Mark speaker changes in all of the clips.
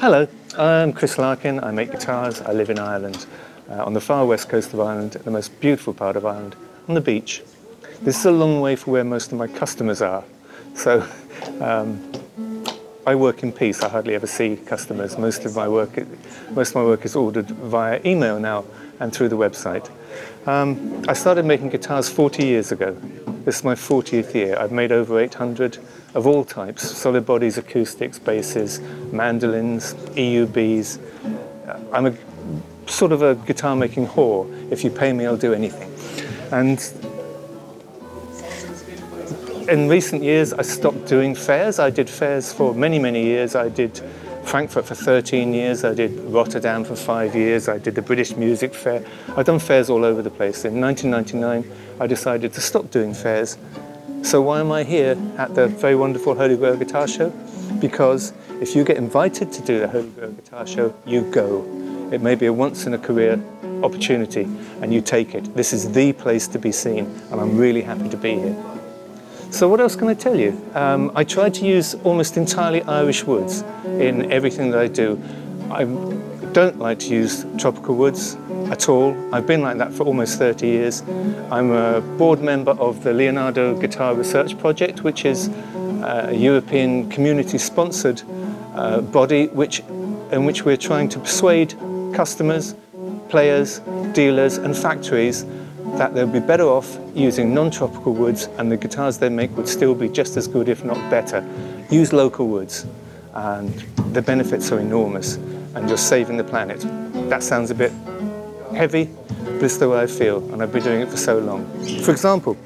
Speaker 1: Hello, I'm Chris Larkin. I make guitars. I live in Ireland, uh, on the far west coast of Ireland, the most beautiful part of Ireland, on the beach. This is a long way from where most of my customers are. So um, I work in peace. I hardly ever see customers. Most of my work, most of my work is ordered via email now and through the website. Um, I started making guitars 40 years ago. This is my 40th year. I've made over 800 of all types, solid bodies, acoustics, basses, mandolins, EUBs. I'm a sort of a guitar making whore. If you pay me, I'll do anything. And in recent years, I stopped doing fairs. I did fairs for many, many years. I did Frankfurt for 13 years. I did Rotterdam for five years. I did the British Music Fair. I've done fairs all over the place. In 1999, I decided to stop doing fairs. So why am I here at the very wonderful Holy Grail Guitar Show? Because if you get invited to do the Holy Grail Guitar Show, you go. It may be a once in a career opportunity and you take it. This is the place to be seen and I'm really happy to be here. So what else can I tell you? Um, I try to use almost entirely Irish woods in everything that I do. I don't like to use tropical woods at all. I've been like that for almost 30 years. I'm a board member of the Leonardo Guitar Research Project, which is a European community-sponsored uh, body which, in which we're trying to persuade customers, players, dealers and factories that they'll be better off using non-tropical woods and the guitars they make would still be just as good, if not better. Use local woods and the benefits are enormous and you're saving the planet. That sounds a bit heavy, but it's the way I feel and I've been doing it for so long. For example,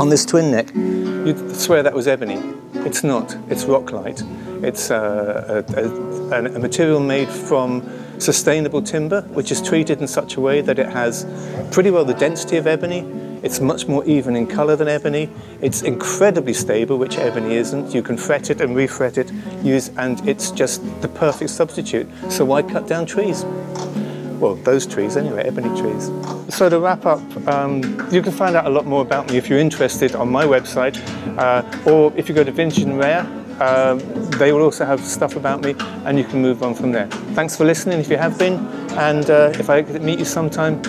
Speaker 1: on this twin neck, you'd swear that was ebony. It's not, it's Rocklite. It's uh, a, a, a material made from sustainable timber, which is treated in such a way that it has pretty well the density of ebony. It's much more even in color than ebony. It's incredibly stable, which ebony isn't. You can fret it and refret it, use, and it's just the perfect substitute. So why cut down trees? well, those trees anyway, ebony trees. So to wrap up, um, you can find out a lot more about me if you're interested on my website, uh, or if you go to Vintage and Rare, um, they will also have stuff about me and you can move on from there. Thanks for listening if you have been and uh, if I meet you sometime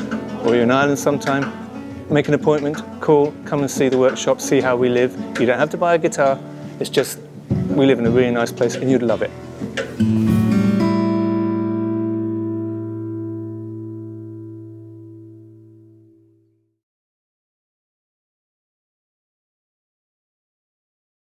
Speaker 1: or you're in Ireland sometime, make an appointment, call, come and see the workshop, see how we live. You don't have to buy a guitar, it's just we live in a really nice place and you'd love it.